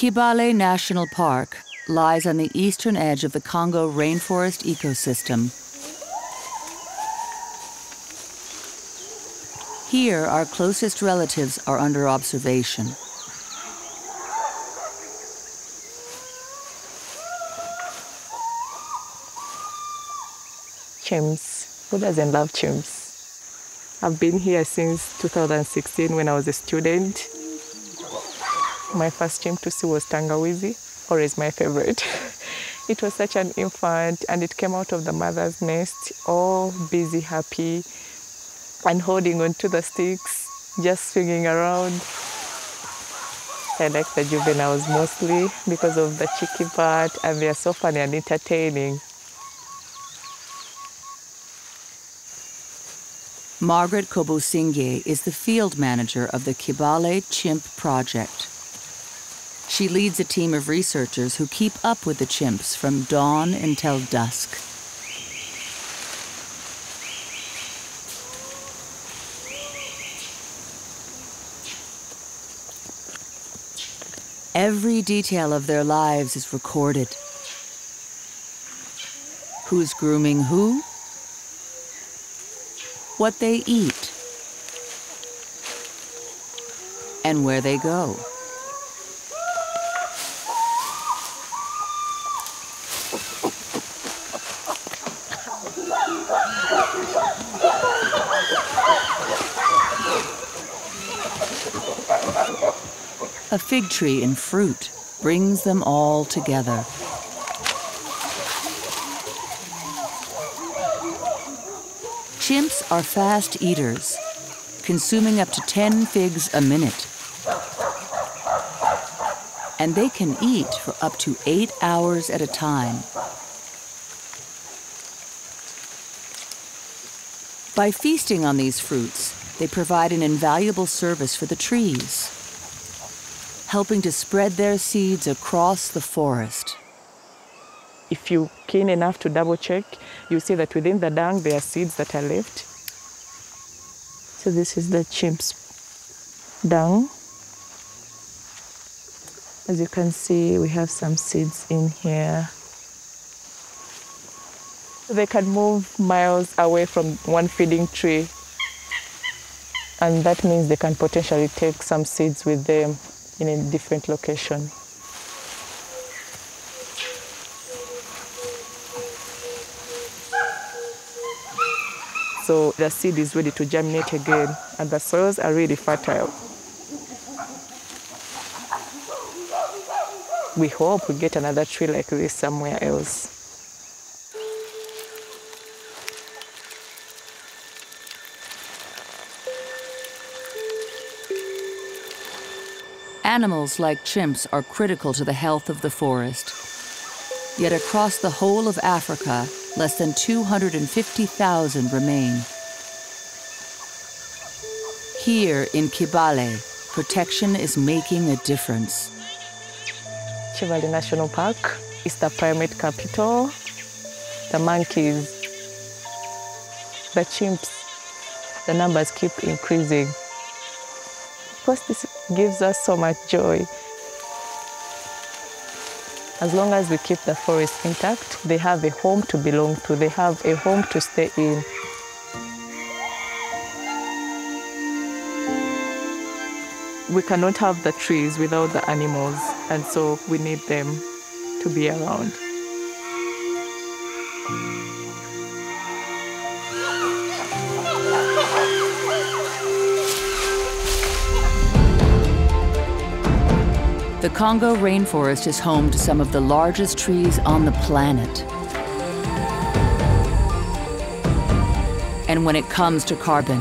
Kibale National Park lies on the eastern edge of the Congo rainforest ecosystem. Here, our closest relatives are under observation. Chimps. Who doesn't love chimps? I've been here since 2016 when I was a student. My first chimp to see was Tangawizi, or is my favorite. it was such an infant and it came out of the mother's nest, all busy, happy, and holding onto the sticks, just swinging around. I like the juveniles mostly because of the cheeky part and they are so funny and entertaining. Margaret Kobusingye is the field manager of the Kibale Chimp Project. She leads a team of researchers who keep up with the chimps from dawn until dusk. Every detail of their lives is recorded. Who's grooming who? What they eat. And where they go. A fig tree in fruit brings them all together. Chimps are fast eaters, consuming up to 10 figs a minute. And they can eat for up to eight hours at a time. By feasting on these fruits, they provide an invaluable service for the trees helping to spread their seeds across the forest. If you're keen enough to double check, you see that within the dung there are seeds that are left. So this is the chimp's dung. As you can see, we have some seeds in here. They can move miles away from one feeding tree. And that means they can potentially take some seeds with them in a different location. So the seed is ready to germinate again and the soils are really fertile. We hope we get another tree like this somewhere else. Animals like chimps are critical to the health of the forest. Yet across the whole of Africa, less than 250,000 remain. Here in Kibale, protection is making a difference. Kibale National Park is the primate capital. The monkeys, the chimps, the numbers keep increasing. This gives us so much joy. As long as we keep the forest intact, they have a home to belong to, they have a home to stay in. We cannot have the trees without the animals, and so we need them to be around. The Congo rainforest is home to some of the largest trees on the planet. And when it comes to carbon,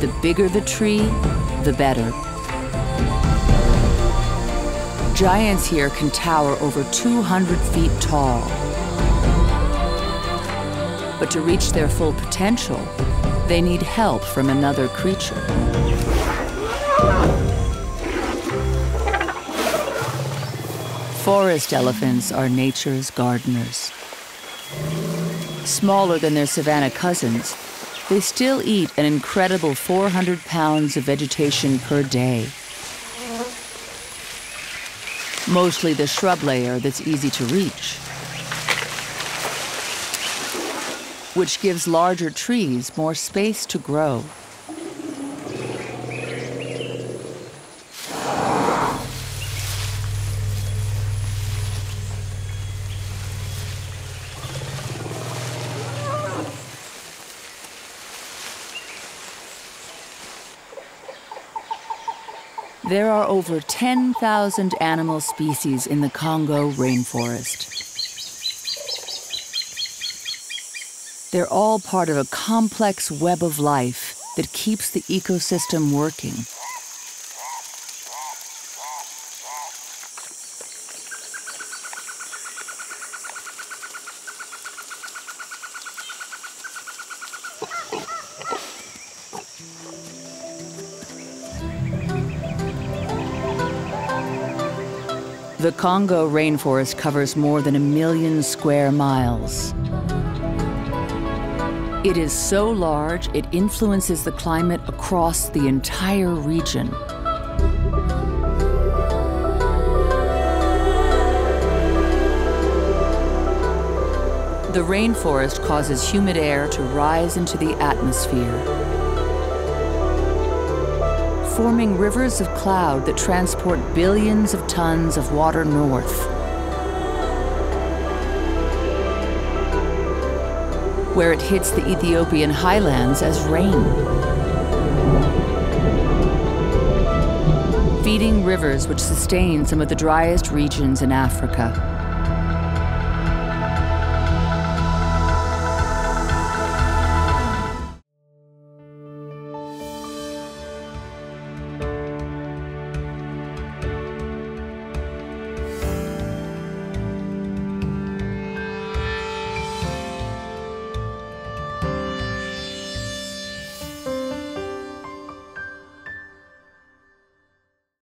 the bigger the tree, the better. Giants here can tower over 200 feet tall. But to reach their full potential, they need help from another creature. Forest elephants are nature's gardeners. Smaller than their savanna cousins, they still eat an incredible 400 pounds of vegetation per day. mostly the shrub layer that's easy to reach, which gives larger trees more space to grow. There are over 10,000 animal species in the Congo rainforest. They're all part of a complex web of life that keeps the ecosystem working. The Congo rainforest covers more than a million square miles. It is so large, it influences the climate across the entire region. The rainforest causes humid air to rise into the atmosphere forming rivers of cloud that transport billions of tons of water north. Where it hits the Ethiopian highlands as rain. Feeding rivers which sustain some of the driest regions in Africa.